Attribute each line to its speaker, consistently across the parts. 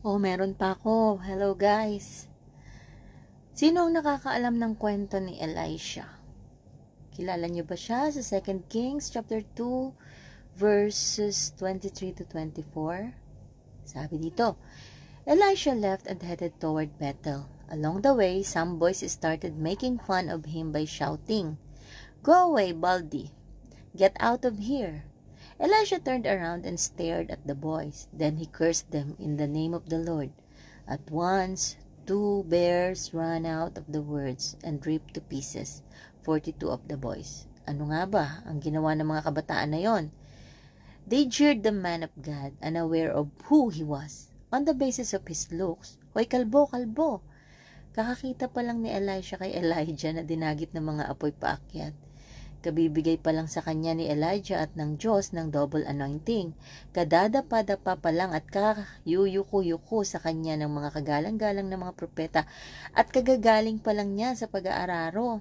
Speaker 1: Oh, meron pa ako. Hello guys. Sino ang nakakaalam ng kwento ni Elisha? Kilala niyo ba siya sa 2 Kings chapter 2 verses 23 to 24? Sabi dito, Elisha left and headed toward Bethel. Along the way, some boys started making fun of him by shouting, Go away, Baldy! Get out of here! Elisha turned around and stared at the boys. Then he cursed them in the name of the Lord. At once, two bears ran out of the words and ripped to pieces 42 of the boys. Ano nga ba ang ginawa ng mga kabataan na yon? They jeered the man of God, unaware of who he was. On the basis of his looks, Hoy kalbo, kalbo! Kakakita pa lang ni Elisha kay Elijah na dinagit ng mga apoy paakyat. Kabibigay pa lang sa kanya ni Elijah at ng Diyos ng double anointing. Kadadapa-dapa pa lang at kakayuyuko-yuko sa kanya ng mga kagalang-galang ng mga propeta at kagagaling pa lang niya sa pag-aararo.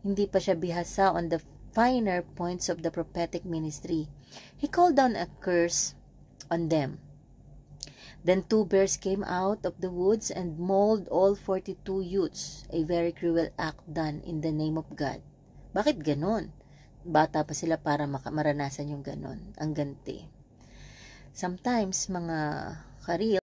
Speaker 1: Hindi pa siya bihasa on the finer points of the prophetic ministry. He called down a curse on them. Then two bears came out of the woods and mauled all 42 youths, a very cruel act done in the name of God. Bakit ganon? Bata pa sila para maranasan yung ganon, ang ganti. Sometimes, mga karil,